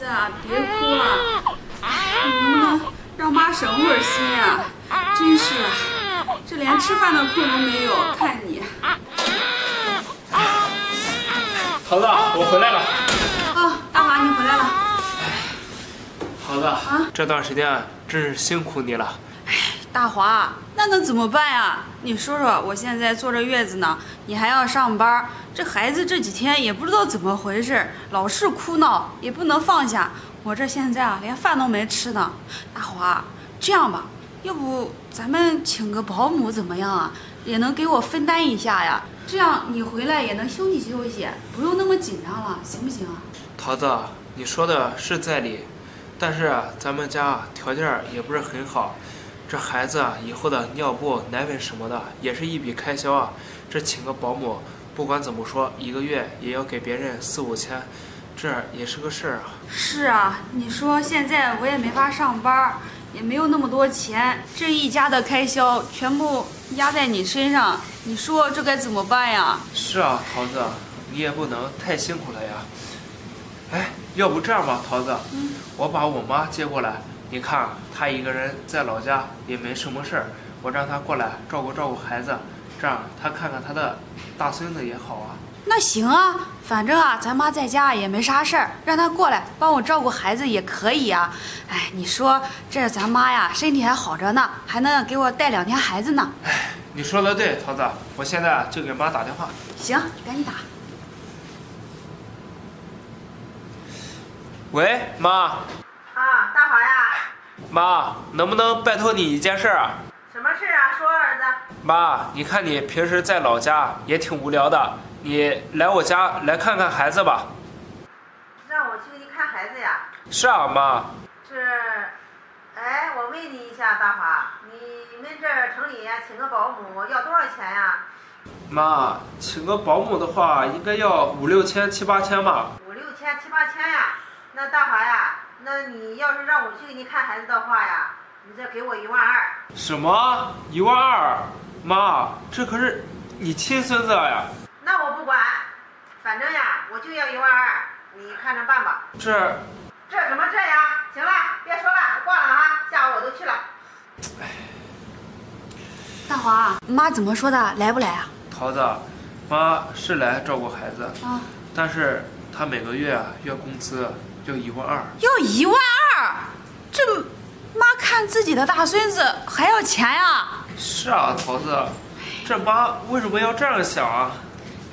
子啊，别哭了，能不能让妈省会儿心啊？真是，这连吃饭的空都没有，看你。桃子，我回来了。啊，大华，你回来了。桃子，这段时间真是辛苦你了。大华，那能怎么办呀？你说说，我现在坐着月子呢，你还要上班，这孩子这几天也不知道怎么回事，老是哭闹，也不能放下。我这现在啊，连饭都没吃呢。大华，这样吧，要不咱们请个保姆怎么样啊？也能给我分担一下呀。这样你回来也能休息休息，不用那么紧张了，行不行啊？桃子，你说的是在理，但是咱们家条件也不是很好。这孩子啊，以后的尿布、奶粉什么的，也是一笔开销啊。这请个保姆，不管怎么说，一个月也要给别人四五千，这也是个事儿啊。是啊，你说现在我也没法上班，也没有那么多钱，这一家的开销全部压在你身上，你说这该怎么办呀？是啊，桃子，你也不能太辛苦了呀。哎，要不这样吧，桃子，嗯，我把我妈接过来。你看他一个人在老家也没什么事儿，我让他过来照顾照顾孩子，这样他看看他的大孙子也好啊。那行啊，反正啊，咱妈在家也没啥事儿，让他过来帮我照顾孩子也可以啊。哎，你说这咱妈呀，身体还好着呢，还能给我带两天孩子呢。哎，你说的对，桃子，我现在就给妈打电话。行，赶紧打。喂，妈。妈，能不能拜托你一件事啊？什么事啊？说，儿子。妈，你看你平时在老家也挺无聊的，你来我家来看看孩子吧。让我去给你看孩子呀？是啊，妈。是，哎，我问你一下，大华，你们这城里请个保姆要多少钱呀？妈，请个保姆的话，应该要五六千、七八千吧。五六千、七八千呀？那大华呀？那你要是让我去给你看孩子的话呀，你再给我一万二。什么？一万二？妈，这可是你亲孙子呀！那我不管，反正呀，我就要一万二，你看着办吧。这这怎么这呀？行了，别说了，我挂了啊！下午我都去了。哎，大华，妈怎么说的？来不来啊？桃子，妈是来照顾孩子啊，但是她每个月啊月工资。要一万二，要一万二，这妈看自己的大孙子还要钱呀？是啊，桃子，这妈为什么要这样想啊？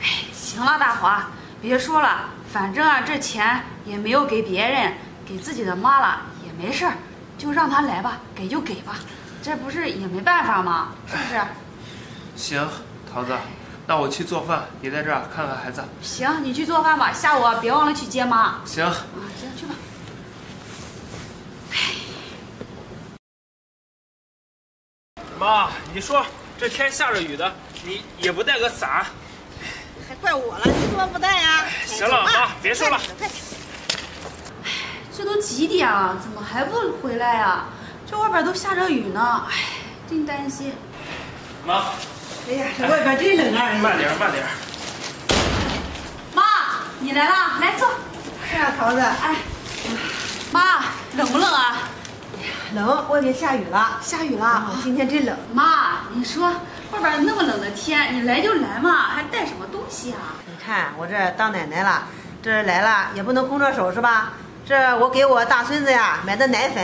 哎，行了，大华，别说了，反正啊，这钱也没有给别人，给自己的妈了也没事儿，就让她来吧，给就给吧，这不是也没办法吗？是不是？行，桃子。那我去做饭，你在这儿看看孩子。行，你去做饭吧，下午别忘了去接妈。行。啊，行，去吧。妈，你说这天下着雨的，你也不带个伞，还怪我了，你怎么不带呀？行了，妈，别说了。哎，这都几点了，怎么还不回来呀？这外边都下着雨呢，哎，真担心。妈。哎呀，这外边真冷啊！慢点，慢点。妈，你来了，来坐。是啊，桃子。哎，妈，冷不冷啊？冷，外面下雨了。下雨了，今天真冷。妈，你说外边那么冷的天，你来就来嘛，还带什么东西啊？你看我这当奶奶了，这来了也不能空着手是吧？这我给我大孙子呀买的奶粉。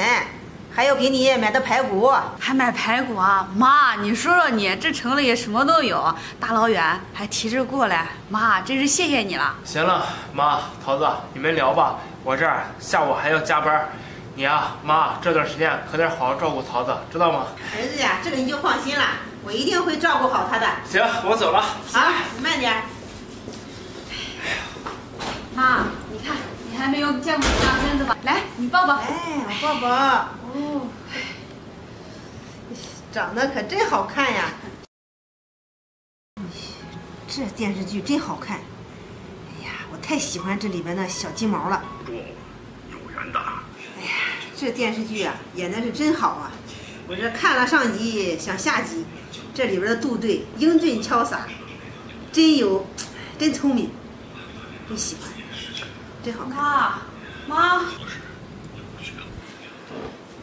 还要给你买的排骨，还买排骨啊？妈，你说说你这城里什么都有，大老远还提着过来，妈真是谢谢你了。行了，妈，桃子，你们聊吧，我这儿下午还要加班。你啊，妈，这段时间可得好好照顾桃子，知道吗？儿子呀，这个你就放心了，我一定会照顾好他的。行，我走了。好，慢点。妈，你看，你还没有见过大孙子吧？来，你抱抱。哎，我抱抱。哦，长得可真好看呀！这电视剧真好看。哎呀，我太喜欢这里边的小金毛了。不，有缘的。哎呀，这电视剧啊，演的是真好啊！我这看了上集，想下集。这里边的杜队英俊潇洒，真有，真聪明，真喜欢，真好看。妈，妈，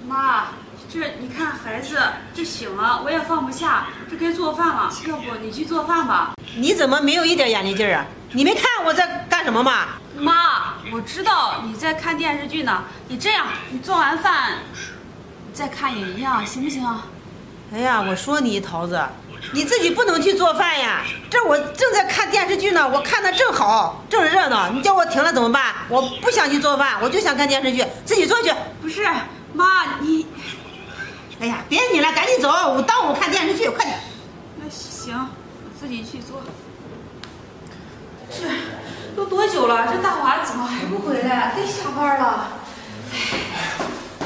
妈，这你看孩子这醒了，我也放不下，这该做饭了，要不你去做饭吧？你怎么没有一点眼力劲儿啊？你没看我在干什么吗？妈，我知道你在看电视剧呢。你这样，你做完饭再看也一样，行不行？哎呀，我说你桃子，你自己不能去做饭呀。这我正在看电视剧呢，我看的正好，正热闹。你叫我停了怎么办？我不想去做饭，我就想看电视剧，自己做去。不是，妈你，哎呀，别你了，赶紧走，我耽误我看电视剧，快点。那行，我自己去做。这都多久了？这大华怎么还不回来？该下班了。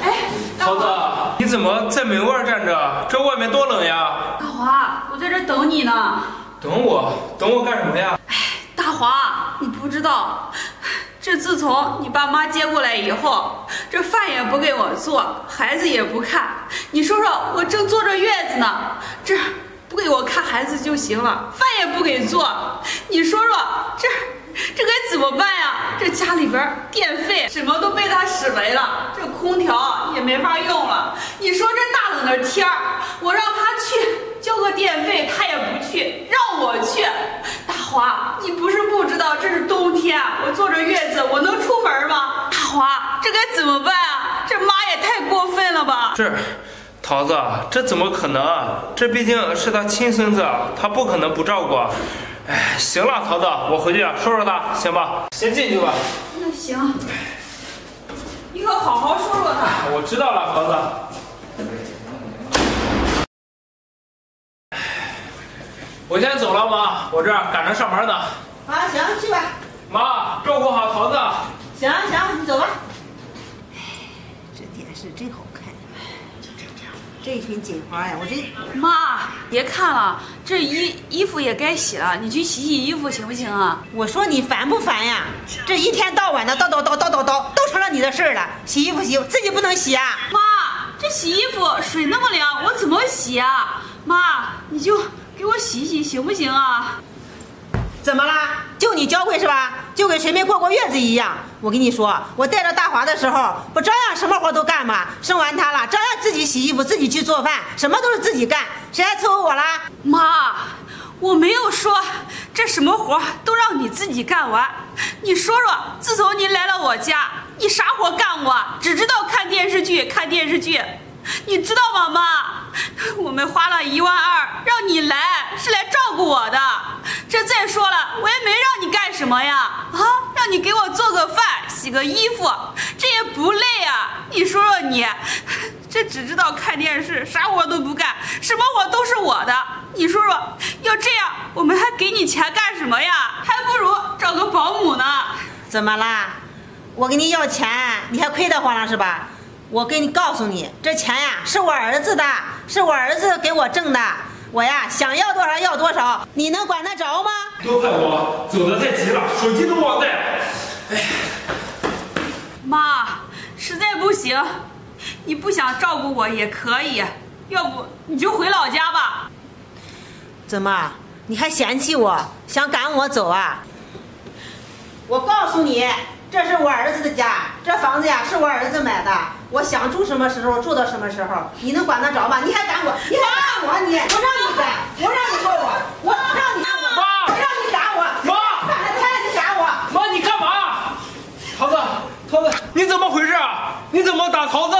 哎，大桃华，子，你怎么在门外站着？这外面多冷呀！大华，我在这等你呢。等我，等我干什么呀？哎大华，你不知道，这自从你爸妈接过来以后，这饭也不给我做，孩子也不看。你说说，我正坐着月子呢，这不给我看孩子就行了，饭也不给做。你说说，这这该怎么办呀？这家里边电费什么都被他使没了，这空调也没法用了。你说这大冷的天儿，我让他去交个电费，他也不去，让我去。大华，你不是不知道这是冬天，我坐着月子，我能出门吗？大华，这该怎么办啊？这妈也太过分了吧！这，桃子，这怎么可能？这毕竟是他亲孙子，他不可能不照顾。哎，行了，桃子，我回去说说他，行吧？先进去吧。那行，你可好好说说他。我知道了，桃子。我先走了，妈，我这赶着上班呢。啊，行，去吧。妈，照顾好桃子。行行，你走吧。这电视真好看，这群锦花呀，我这妈，别看了，这衣衣服也该洗了，你去洗洗衣服行不行啊？我说你烦不烦呀？这一天到晚的叨叨叨叨叨叨，都成了你的事儿了。洗衣服洗衣服，自己不能洗啊？妈，这洗衣服水那么凉，我怎么洗啊？妈，你就给我洗洗行不行啊？怎么啦？就你娇贵是吧？就跟谁没过过月子一样。我跟你说，我带着大华的时候，不照样什么活都干吗？生完他了，照样自己洗衣服，自己去做饭，什么都是自己干，谁还伺候我啦？妈，我没有说这什么活都让你自己干完。你说说，自从你来了我家，你啥活干过？只知道看电视剧，看电视剧。你知道吗，妈？我们花了一万二让你来，是来照顾我的。这再说了，我也没让你干什么呀，啊，让你给我做个饭、洗个衣服，这也不累啊。你说说你，这只知道看电视，啥活都不干，什么活都是我的。你说说，要这样，我们还给你钱干什么呀？还不如找个保姆呢。怎么啦？我给你要钱，你还亏得慌了是吧？我给你告诉你，这钱呀是我儿子的，是我儿子给我挣的。我呀想要多少要多少，你能管得着吗？都怪我走得太急了，手机都忘带了。妈，实在不行，你不想照顾我也可以，要不你就回老家吧。怎么？你还嫌弃我，想赶我走啊？我告诉你，这是我儿子的家，这房子呀是我儿子买的，我想住什么时候住到什么时候，你能管得着吗？你还打我，你还骂我，你我让你赶，我让你说我，我让你打我，妈我让你打我，妈反正天你打我。妈，你干嘛？桃子，桃子，你怎么回事啊？你怎么打桃子？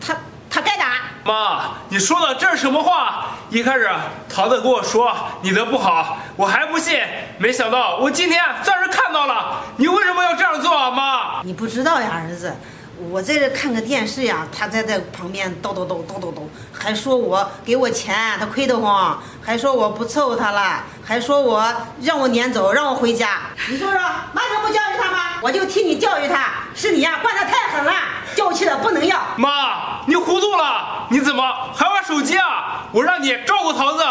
他他该打，妈，你说的这是什么话？一开始桃子跟我说你的不好，我还不信，没想到我今天算是看到了。你为什么要这样做啊，妈？你不知道呀，儿子，我在这看个电视呀，他在在旁边叨叨叨叨叨叨，还说我给我钱，他亏得慌，还说我不伺候他了，还说我让我撵走，让我回家。你说说，妈能不教育他吗？我就替你教育他，是你呀，惯得太狠了，娇气的不能要。妈，你糊涂了！你怎么还玩手机啊？我让你照顾桃子，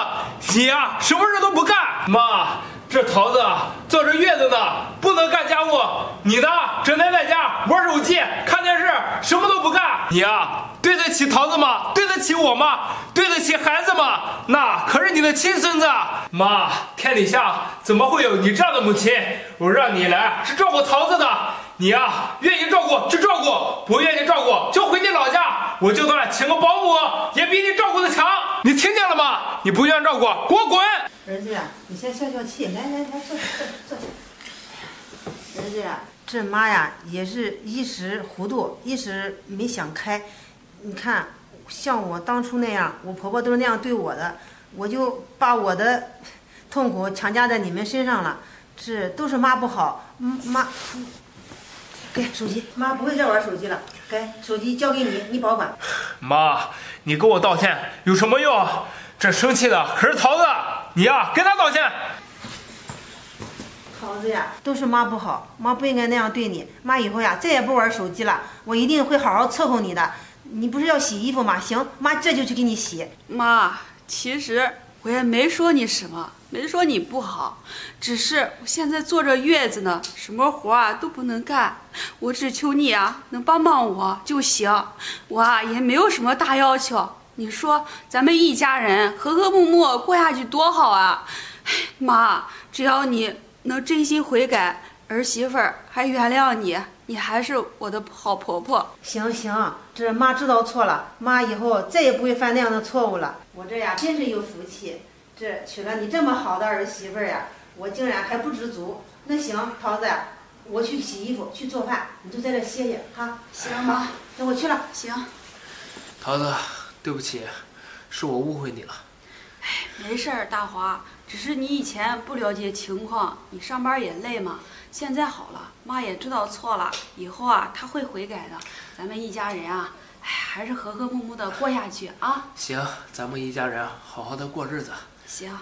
你呀、什么事都不干。妈，这桃子啊坐着月子呢，不能干家务。你呢，整天在家玩手机、看电视，什么都不干。你啊、对得起桃子吗？对得起我吗？对得起孩子吗？那可是你的亲孙子。妈，天底下怎么会有你这样的母亲？我让你来是照顾桃子的，你啊，愿意照顾就照顾，不愿意照顾就回你老家。我就算请个保姆，也比你照顾的强。你听见了吗？你不愿意照顾，给我滚！儿子呀，你先消消气，来来来，坐下坐下坐下。儿子呀，这妈呀也是一时糊涂，一时没想开。你看，像我当初那样，我婆婆都是那样对我的，我就把我的痛苦强加在你们身上了。这都是妈不好，嗯妈，给手机，妈不会再玩手机了。给手机交给你，你保管。妈，你给我道歉有什么用？这生气的可是桃子，你呀，跟他道歉。桃子呀，都是妈不好，妈不应该那样对你。妈以后呀，再也不玩手机了，我一定会好好伺候你的。你不是要洗衣服吗？行，妈这就去给你洗。妈，其实我也没说你什么，没说你不好，只是我现在坐着月子呢，什么活啊都不能干。我只求你啊，能帮帮我就行。我啊也没有什么大要求。你说咱们一家人和和睦睦过下去多好啊！妈，只要你能真心悔改，儿媳妇儿还原谅你，你还是我的好婆婆。行行，这妈知道错了，妈以后再也不会犯那样的错误了。我这呀真是有福气，这娶了你这么好的儿媳妇儿呀，我竟然还不知足。那行，桃子呀，我去洗衣服，去做饭，你就在这歇歇哈。行妈，那我去了。行，桃子，对不起，是我误会你了。哎没事儿，大华，只是你以前不了解情况，你上班也累嘛。现在好了，妈也知道错了，以后啊，她会悔改的。咱们一家人啊，哎，还是和和睦睦的过下去啊。行，咱们一家人好好的过日子。行。